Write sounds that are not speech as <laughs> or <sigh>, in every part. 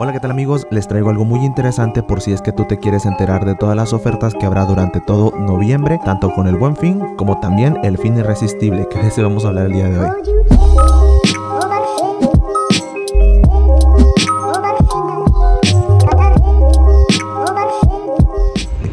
Hola, ¿qué tal amigos? Les traigo algo muy interesante por si es que tú te quieres enterar de todas las ofertas que habrá durante todo noviembre, tanto con el buen fin como también el fin irresistible, que de ese vamos a hablar el día de hoy.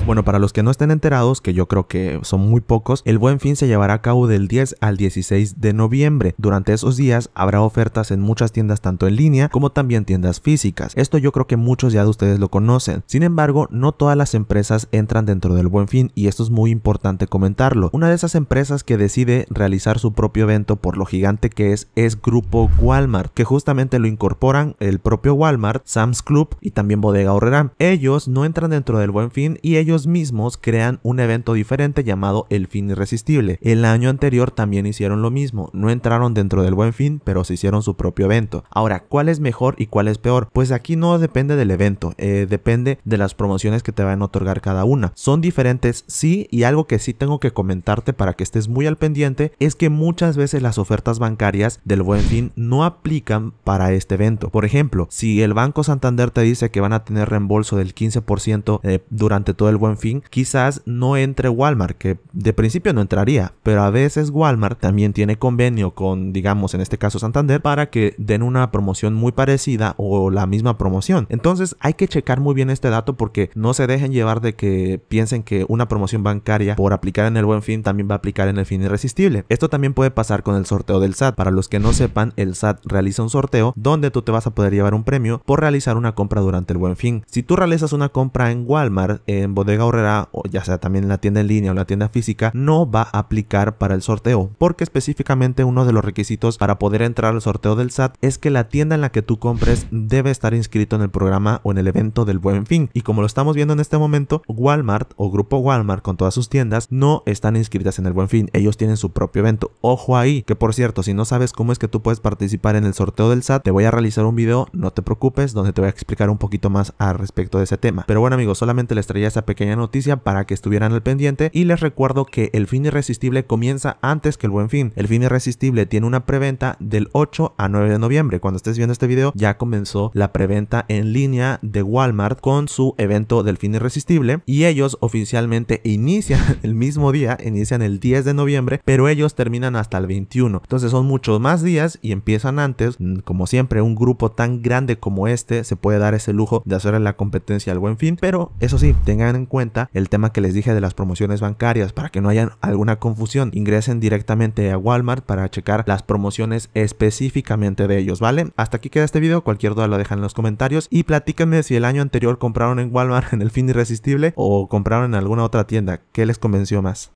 Bueno, para los que no estén enterados, que yo creo que son muy pocos, el Buen Fin se llevará a cabo del 10 al 16 de noviembre. Durante esos días habrá ofertas en muchas tiendas tanto en línea como también tiendas físicas. Esto yo creo que muchos ya de ustedes lo conocen. Sin embargo, no todas las empresas entran dentro del Buen Fin y esto es muy importante comentarlo. Una de esas empresas que decide realizar su propio evento por lo gigante que es es Grupo Walmart, que justamente lo incorporan el propio Walmart, Sam's Club y también Bodega Horrera. Ellos no entran dentro del Buen Fin y ellos mismos crean un evento diferente llamado El Fin Irresistible. El año anterior también hicieron lo mismo, no entraron dentro del Buen Fin, pero se hicieron su propio evento. Ahora, ¿cuál es mejor y cuál es peor? Pues aquí no depende del evento, eh, depende de las promociones que te van a otorgar cada una. Son diferentes, sí, y algo que sí tengo que comentarte para que estés muy al pendiente es que muchas veces las ofertas bancarias del Buen Fin no aplican para este evento. Por ejemplo, si el Banco Santander te dice que van a tener reembolso del 15% eh, durante todo el fin, quizás no entre Walmart, que de principio no entraría, pero a veces Walmart también tiene convenio con, digamos, en este caso Santander, para que den una promoción muy parecida o la misma promoción. Entonces hay que checar muy bien este dato porque no se dejen llevar de que piensen que una promoción bancaria por aplicar en el buen fin también va a aplicar en el fin irresistible. Esto también puede pasar con el sorteo del SAT. Para los que no sepan, el SAT realiza un sorteo donde tú te vas a poder llevar un premio por realizar una compra durante el buen fin. Si tú realizas una compra en Walmart, en bodega Bodega o ya sea también en la tienda en línea o la tienda física, no va a aplicar para el sorteo, porque específicamente uno de los requisitos para poder entrar al sorteo del SAT es que la tienda en la que tú compres debe estar inscrito en el programa o en el evento del Buen Fin. Y como lo estamos viendo en este momento, Walmart o Grupo Walmart con todas sus tiendas no están inscritas en el Buen Fin, ellos tienen su propio evento. Ojo ahí, que por cierto, si no sabes cómo es que tú puedes participar en el sorteo del SAT, te voy a realizar un video, no te preocupes, donde te voy a explicar un poquito más al respecto de ese tema. Pero bueno amigos, solamente les traía esa pequeña noticia para que estuvieran al pendiente y les recuerdo que el fin irresistible comienza antes que el buen fin. El fin irresistible tiene una preventa del 8 a 9 de noviembre. Cuando estés viendo este video ya comenzó la preventa en línea de Walmart con su evento del fin irresistible y ellos oficialmente inician <laughs> el mismo día, inician el 10 de noviembre, pero ellos terminan hasta el 21. Entonces son muchos más días y empiezan antes. Mm, como siempre, un grupo tan grande como este se puede dar ese lujo de hacer la competencia al buen fin, pero eso sí, tengan en cuenta el tema que les dije de las promociones bancarias para que no haya alguna confusión. Ingresen directamente a Walmart para checar las promociones específicamente de ellos, ¿vale? Hasta aquí queda este video, cualquier duda lo dejan en los comentarios y platíquenme si el año anterior compraron en Walmart <laughs> en el fin irresistible o compraron en alguna otra tienda, ¿qué les convenció más?